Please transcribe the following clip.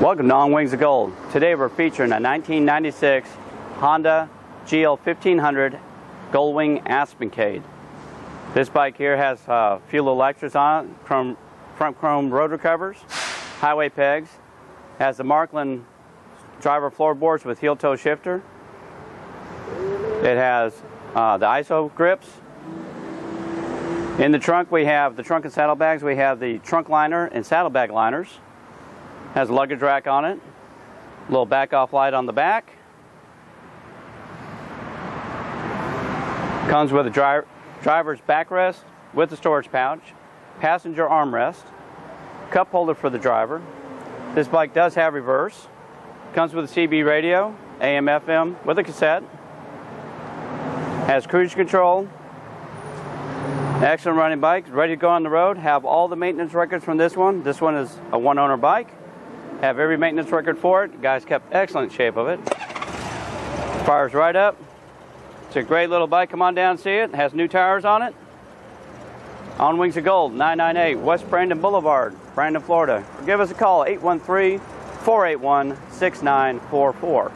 Welcome to On Wings of Gold. Today we're featuring a 1996 Honda GL 1500 Goldwing Aspencade. This bike here has uh, little extras on it, chrome, front chrome rotor covers, highway pegs, has the Markland driver floorboards with heel toe shifter. It has uh, the ISO grips. In the trunk we have the trunk and saddlebags. We have the trunk liner and saddlebag liners. Has a luggage rack on it. Little back off light on the back. Comes with a dri driver's backrest with a storage pouch, passenger armrest, cup holder for the driver. This bike does have reverse. Comes with a CB radio, AM FM with a cassette. Has cruise control. Excellent running bike, ready to go on the road. Have all the maintenance records from this one. This one is a one owner bike. Have every maintenance record for it. Guys kept excellent shape of it. Fires right up. It's a great little bike. Come on down and see it. has new tires on it. On Wings of Gold, 998 West Brandon Boulevard, Brandon, Florida. Or give us a call, 813 481 6944.